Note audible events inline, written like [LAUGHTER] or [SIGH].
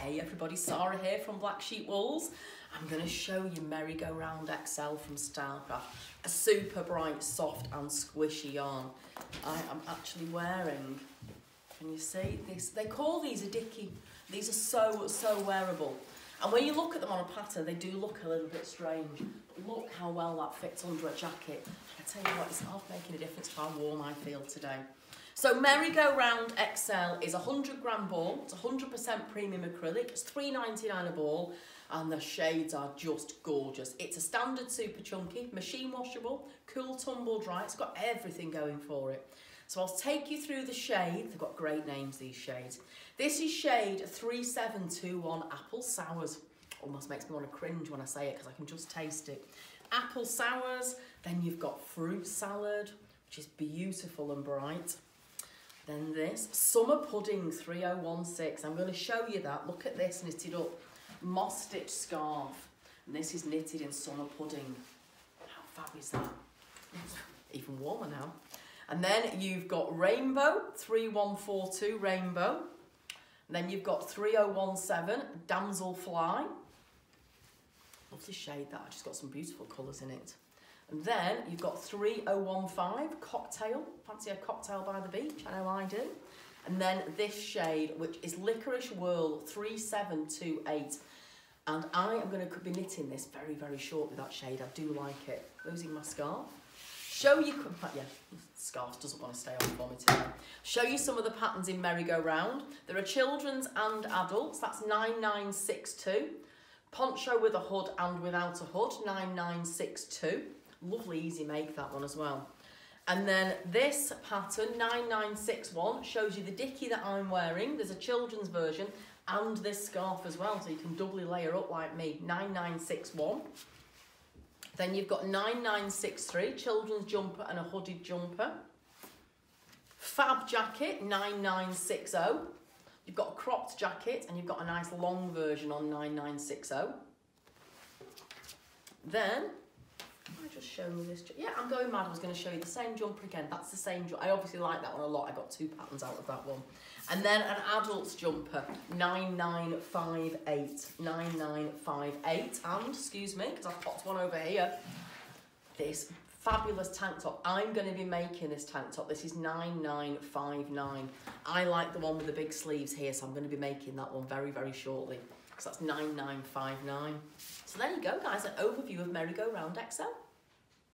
Hey everybody, Sarah here from Black Sheep Wools. I'm going to show you Merry-Go-Round XL from Stylecraft. A super bright, soft and squishy yarn. I am actually wearing, can you see this? They call these a dicky. These are so, so wearable. And when you look at them on a pattern, they do look a little bit strange. But look how well that fits under a jacket. I tell you what, it's half making a difference how warm I feel today. So Merry-Go-Round XL is a 100 gram ball, it's 100% premium acrylic, it's 3.99 a ball, and the shades are just gorgeous. It's a standard super chunky, machine washable, cool tumble dry, it's got everything going for it. So I'll take you through the shade, they've got great names these shades. This is shade 3721 Apple Sours. Almost makes me want to cringe when I say it because I can just taste it. Apple Sours, then you've got Fruit Salad, which is beautiful and bright. Then this, Summer Pudding 3016. I'm going to show you that. Look at this knitted up moss stitch scarf. And this is knitted in Summer Pudding. How fab is that? [LAUGHS] Even warmer now. And then you've got Rainbow 3142 Rainbow. And then you've got 3017 Damselfly. Lovely shade that. I've just got some beautiful colours in it. And then you've got 3015 Cocktail. Fancy a cocktail by the beach? I know I do. And then this shade, which is Licorice Whirl 3728. And I am going to be knitting this very, very shortly, that shade. I do like it. Losing my scarf. Show you, [LAUGHS] yeah, scarf doesn't want to stay on today. Show you some of the patterns in merry-go-round. There are children's and adults, that's 9962. Poncho with a hood and without a hood, 9962. Lovely easy make that one as well. And then this pattern, 9961, shows you the dicky that I'm wearing. There's a children's version and this scarf as well, so you can doubly layer up like me, 9961. Then you've got 9963, children's jumper and a hooded jumper. Fab jacket, 9960. You've got a cropped jacket and you've got a nice long version on 9960. Then just show me this? Yeah, I'm going mad. I was going to show you the same jumper again. That's the same jumper. I obviously like that one a lot. I got two patterns out of that one. And then an adult's jumper, 9958. 9958. And, excuse me, because I've popped one over here, this fabulous tank top. I'm going to be making this tank top. This is 9959. I like the one with the big sleeves here, so I'm going to be making that one very, very shortly. Because that's 9959. So there you go, guys, an overview of Merry-Go-Round XL.